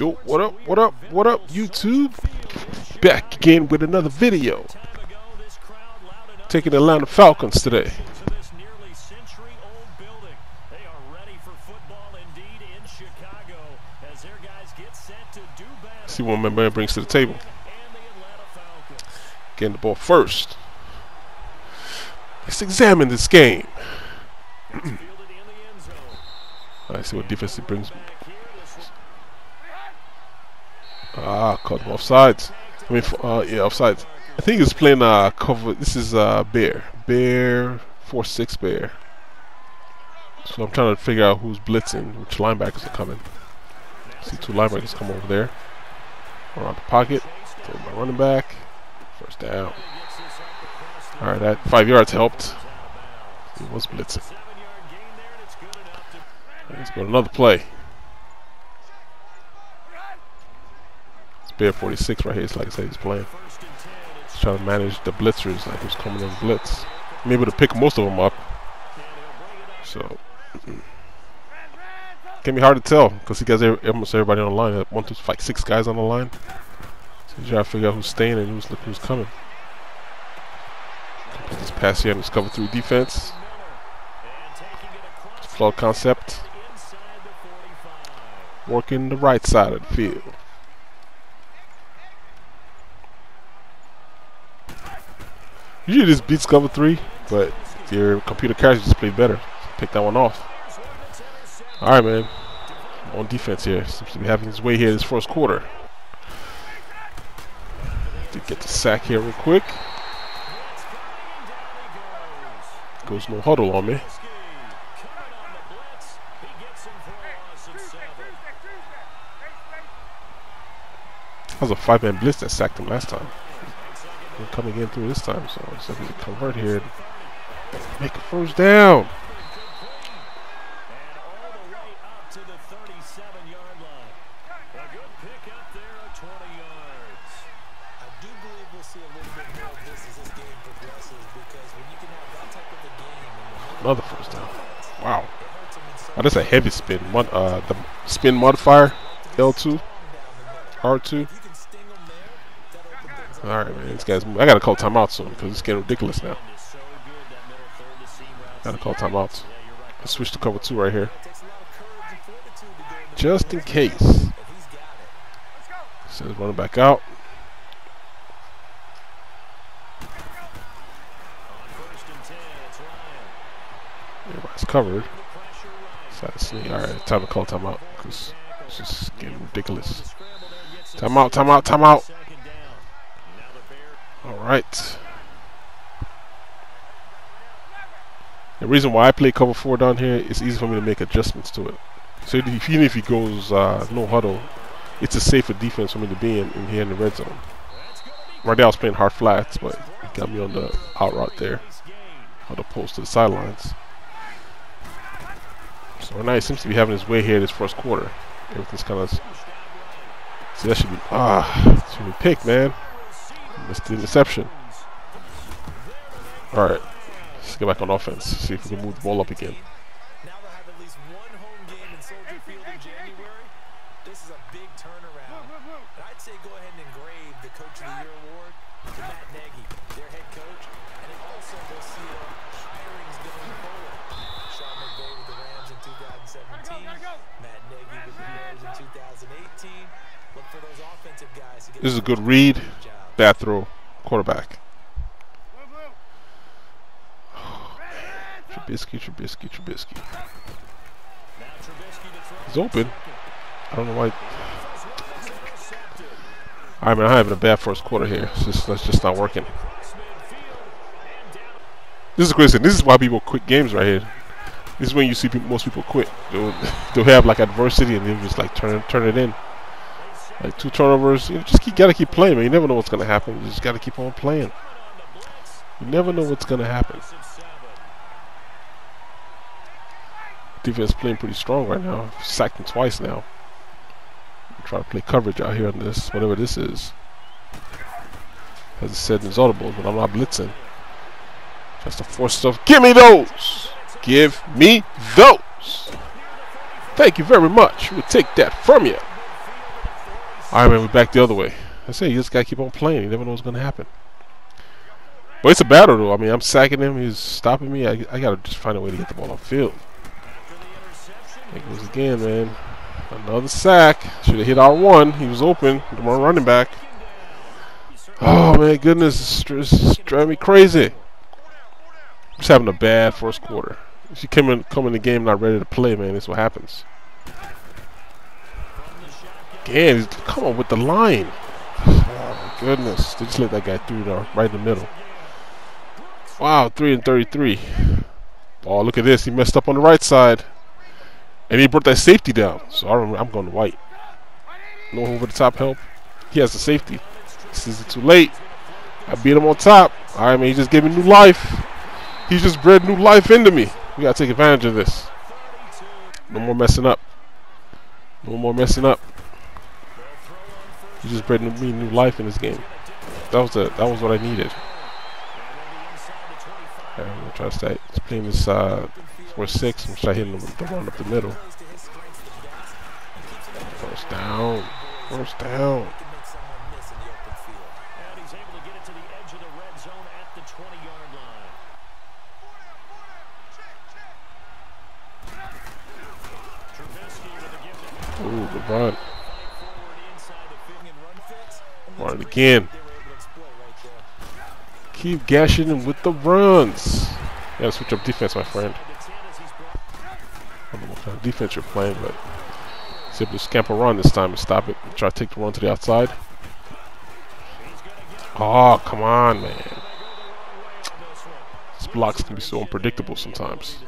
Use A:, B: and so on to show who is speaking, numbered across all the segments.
A: Yo, what up, what up, what up, YouTube? Back again with another video. Taking the Atlanta Falcons today. See what my man brings to the table. Getting the ball first. Let's examine this game. I see what defense he brings. Ah, caught him offsides. I mean, uh, yeah, offsides. I think he's playing uh cover. This is uh bear, bear four six bear. So I'm trying to figure out who's blitzing, which linebackers are coming. See two linebackers come over there, around the pocket. Throw my running back. First down. All right, that five yards helped. He was blitzing. Let's go another play. Bear 46 right here. It's like I said, he's playing. He's trying to manage the blitzers, like who's coming in blitz. I'm able to pick most of them up. So, can be hard to tell because he got almost everybody on the line. One, two, like six guys on the line. So you try to figure out who's staying and who's who's coming. Put this pass here and this cover through defense. Flawed concept. Working the right side of the field. Usually this beats cover three, but your computer crash just played better. Pick that one off. Alright, man. On defense here. Seems to be having his way here this first quarter. To get the sack here real quick. Goes no huddle on me. That was a five-man blitz that sacked him last time. We're coming in through this time, so it's looking to convert here. Make a first down. Another first down. Wow. Oh, that's a heavy spin. Mod, uh, the spin modifier, L2, R2. All right, man. These guys, I gotta call timeout soon because it's getting ridiculous now. Gotta call timeout. Let's switch to cover two right here, just in case. Says running back out. Everybody's covered. All right, time to call timeout because it's just getting ridiculous. Timeout, timeout, timeout. Right. The reason why I play cover four down here is easy for me to make adjustments to it. So if, even if he goes uh, no huddle, it's a safer defense for me to be in, in here in the red zone. Right now I was playing hard flats, but he got me on the out route there, on the post to the sidelines. So he seems to be having his way here this first quarter. Everything's kind of. See, that should be ah, should be picked, man. Missed the interception. All right, let's get back on offense. See if we can move the ball up again.
B: Now they'll have at least one home game in Soldier Field in January. This is a big turnaround. I'd say go ahead and engrave the Coach of the Year award to Matt Nagy, their head coach, and will hirings with the Rams in 2017, Matt Nagy with the in 2018. Look for those offensive guys
A: This is a good read. Bad throw, quarterback. Trubisky, Trubisky, Trubisky. He's open. I don't know why. Alright, man, I'm having a bad first quarter here. It's just, that's just not working. This is crazy. This is why people quit games right here. This is when you see people, most people quit. They'll, they'll have like adversity and they'll just like turn turn it in. Like two turnovers. You just keep, gotta keep playing, man. You never know what's gonna happen. You just gotta keep on playing. You never know what's gonna happen. Defense playing pretty strong right now. Sacked him twice now. Trying to play coverage out here on this, whatever this is. As I said his audible, but I'm not blitzing. Just to force stuff. Give me those! Give me those! Thank you very much. We'll take that from you. All right, man, we're back the other way. I say you just gotta keep on playing. You never know what's gonna happen. But it's a battle, though. I mean, I'm sacking him. He's stopping me. I, I gotta just find a way to get the ball off field. There goes again, man. Another sack. Should have hit R1. He was open. The one running back. Oh, man, goodness. It's driving me crazy. Just having a bad first quarter. She came in, come in the game not ready to play, man, that's what happens. Again, come on with the line. Oh, my goodness. They just let that guy through there, right in the middle. Wow, 3 and 33. Oh, look at this. He messed up on the right side. And he brought that safety down. So I'm going to white. No over the top help. He has the safety. This is too late. I beat him on top. All right, man. He just gave me new life. He just bred new life into me. We got to take advantage of this. No more messing up. No more messing up. He just bred me new life in this game. That was the, that was what I needed. I'm gonna try to start playing this uh, for six. Gonna start hitting the run up the middle. First down. First down. Ooh, good run. Again. Keep gashing him with the runs. Gotta switch up defense, my friend. I don't know what kind of defense you're playing, but simply scamper run this time and stop it. Try to take the run to the outside. Oh, come on, man. These blocks can be so unpredictable sometimes.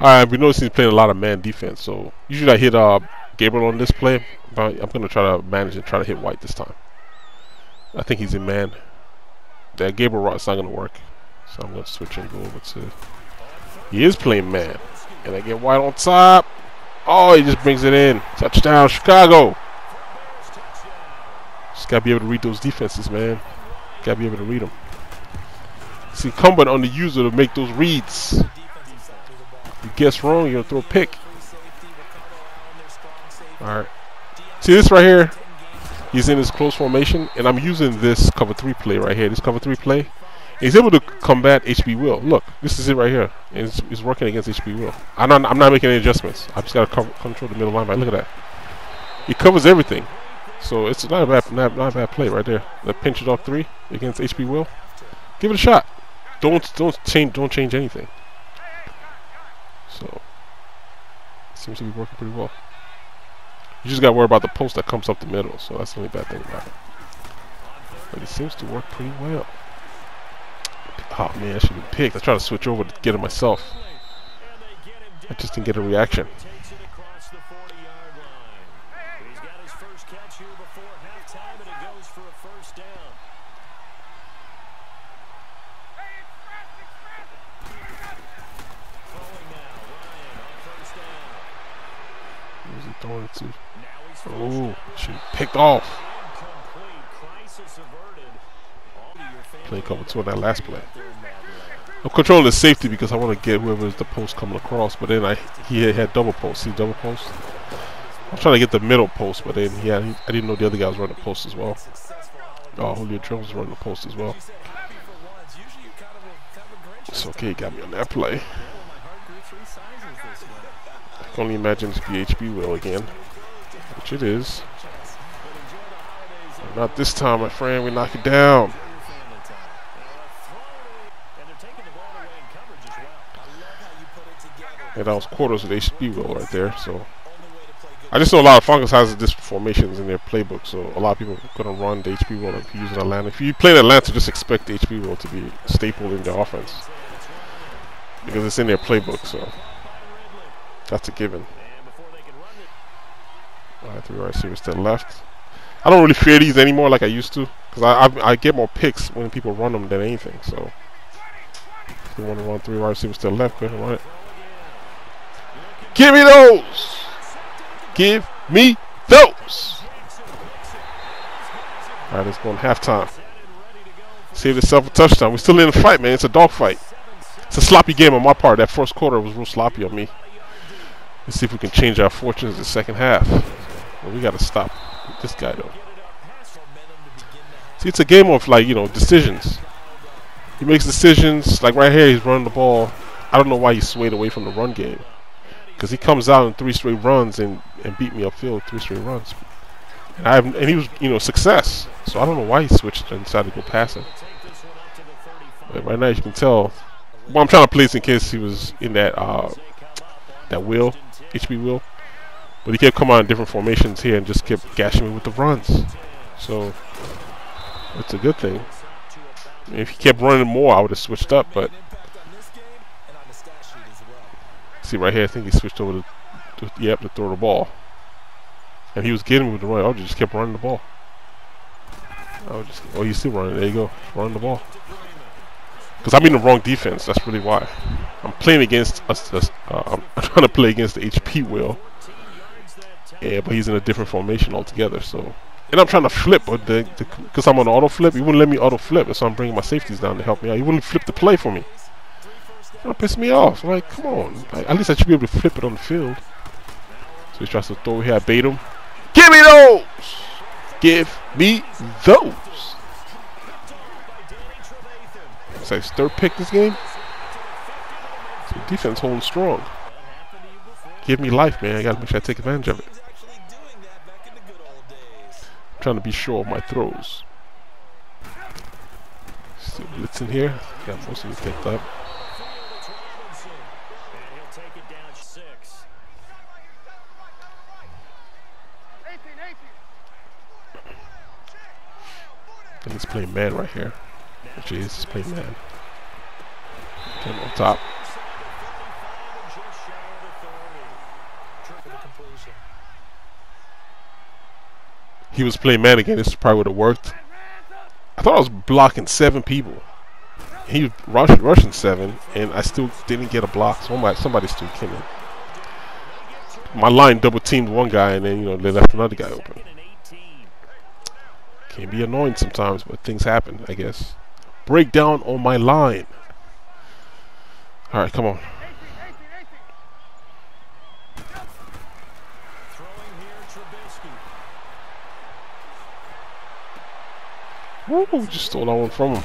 A: Alright, we noticed he's playing a lot of man defense, so usually I hit uh, Gabriel on this play, but I'm going to try to manage and try to hit White this time. I think he's in man that Gabriel Rock's not going to work. So I'm going to switch and go over to... He is playing man. And I get White on top. Oh, he just brings it in. Touchdown, Chicago. Just got to be able to read those defenses, man. Got to be able to read them. It's incumbent on the user to make those reads. You guess wrong, you're going to throw a pick. Alright. See this right here? He's in his close formation, and I'm using this cover three play right here. This cover three play, he's able to combat HB Wheel. Look, this is it right here. It's, it's working against HB Wheel. I'm not, I'm not making any adjustments. I just got to control the middle line. Look at that. He covers everything. So it's not a bad, not, not a bad play right there. The pinch it off three against HB Wheel. Give it a shot. Don't don't change don't change anything. So seems to be working pretty well. You just got to worry about the post that comes up the middle, so that's the only bad thing about it. But it seems to work pretty well. Oh man, I should have picked. I tried to switch over to get it myself. I just didn't get a reaction. Who's he throwing it to? Oh, she picked off. Two on that last play. I'm controlling the safety because I want to get whoever's the post coming across, but then I he had double post. See double post? I'm trying to get the middle post, but then yeah, I didn't know the other guy was running the post as well. Oh, Julio Jones was running the post as well. It's okay, he got me on that play. I can only imagine it's BHB will again which it is. Not this time, my friend. We knock it down. And that was quarters of HB wheel right there. So I just know a lot of Fungus has this formations in their playbook. So a lot of people are going to run the HB wheel if you use Atlanta. If you play in Atlanta, just expect the HB wheel to be staple in their offense because it's in their playbook. So that's a given. Uh, three wide receivers to the left. I don't really fear these anymore like I used to because I, I, I get more picks when people run them than anything. So if you want to run three wide receivers to the left, go ahead and run it. Give me those. Give me those. All right, let's go on halftime. Save yourself a touchdown. We're still in the fight, man. It's a dog fight. It's a sloppy game on my part. That first quarter was real sloppy on me. Let's see if we can change our fortunes in the second half. Well, we got to stop This guy though. See, it's a game of like you know decisions. He makes decisions. Like right here, he's running the ball. I don't know why he swayed away from the run game. Because he comes out in three straight runs and, and beat me upfield three straight runs. And I and he was you know success. So I don't know why he switched and decided to go passing. But right now you can tell. Well, I'm trying to place in case he was in that uh, that wheel, HB wheel. But he kept coming out in different formations here and just kept gashing me with the runs. So it's a good thing. If he kept running more, I would have switched up. But see right here, I think he switched over to, to yep to throw the ball, and he was getting with the run. I just kept running the ball. Was just oh, he's still running. There you go, running the ball. Because I'm in the wrong defense. That's really why. I'm playing against us. Uh, I'm trying to play against the HB wheel. Yeah, but he's in a different formation altogether. So, and I'm trying to flip, but because I'm on auto flip, he wouldn't let me auto flip. So I'm bringing my safeties down to help me out. He wouldn't flip the play for me. That pissed me off. Like, come on. Like, at least I should be able to flip it on the field. So he tries to throw here. I bait him. Give me those! Give me those! It's like third pick this game. So defense holding strong. Give me life, man. I gotta make sure I take advantage of it. I'm trying to be sure of my throws. Still blitzing here. Got most of it picked up. And he's playing man right here. Jeez, he's playing man. Came on top. He was playing man again. This probably would have worked. I thought I was blocking seven people. He was rush, rushing seven, and I still didn't get a block. Somebody, still came in. My line double teamed one guy, and then you know they left another guy open. Can be annoying sometimes, but things happen, I guess. Break down on my line. All right, come on. Woo, just stole that one from him.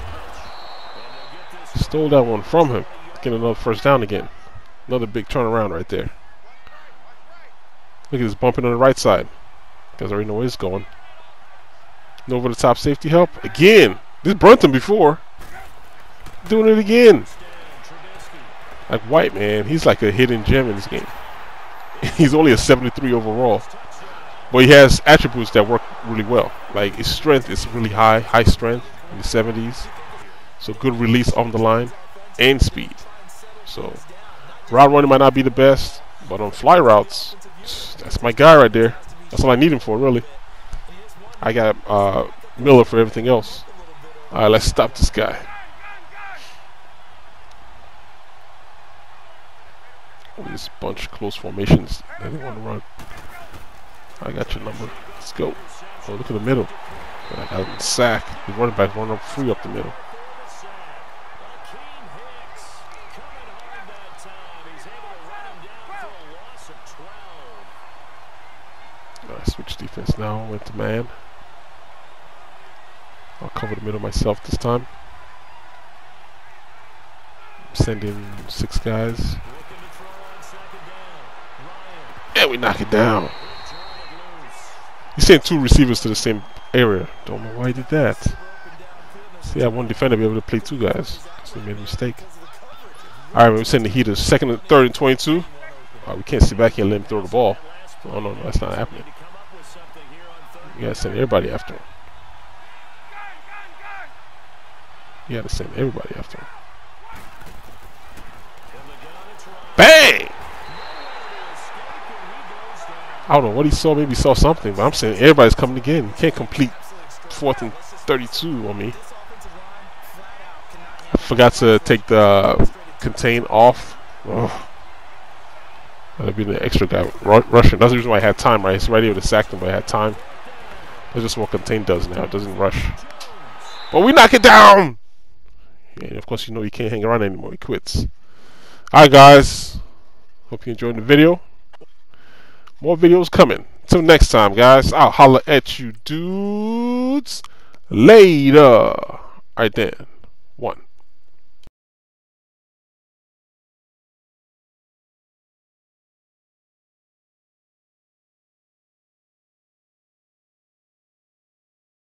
A: Stole that one from him. Get another first down again. Another big turnaround right there. Look at this bumping on the right side. Guys already know where it's going. Over the top safety help. Again. This Brunton before. Doing it again. Like White, man. He's like a hidden gem in this game. He's only a 73 overall. But he has attributes that work really well. Like his strength is really high, high strength in the 70s. So good release on the line and speed. So route running might not be the best, but on fly routes, that's my guy right there. That's all I need him for, really. I got uh, Miller for everything else. All right, let's stop this guy. This bunch close formations. They want to run. I got your number. Let's go. Oh, look at the middle. I got him sack. The running back running up free up the middle. Switch defense now. Went to man. Cover the middle myself this time. Send in six guys. Yeah, we knock it down. He sent two receivers to the same area. Don't know why he did that. See, I one defender be able to play two guys. So he made a mistake. Alright, we're sending the heaters. Second and third and 22. Uh, we can't sit back here and let him throw the ball. Oh, no, no, that's not happening. We gotta send everybody after him. You gotta send everybody after him. Bang! I don't know what he saw. Maybe he saw something, but I'm saying everybody's coming again. You can't complete fourth and 32 on me. I forgot to take the contain off. Oh. That'd be the extra guy rushing. That's the reason why I had time, right? It's right here to sack them, but I had time. That's just what contain does now. It doesn't rush. But we knock it down! And of course, you know he can't hang around anymore. He quits. Alright, guys. Hope you enjoyed the video. More videos coming. Till next time, guys. I'll holler at you dudes later. Alright then.